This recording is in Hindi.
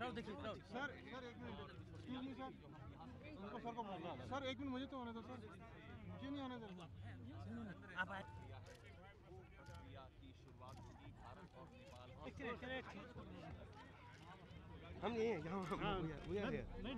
क्राउड देखिए क्राउड सर सर एक मिनट एक्सक्यूज मी सर उनको सर को बोलना सर एक मिनट मुझे तो आने दो सर मुझे नहीं आने दो। आप आए। की शुरुआत होगी भारत और नेपाल हम यही हैं यहाँ हाँ, भैया भैया नहीं।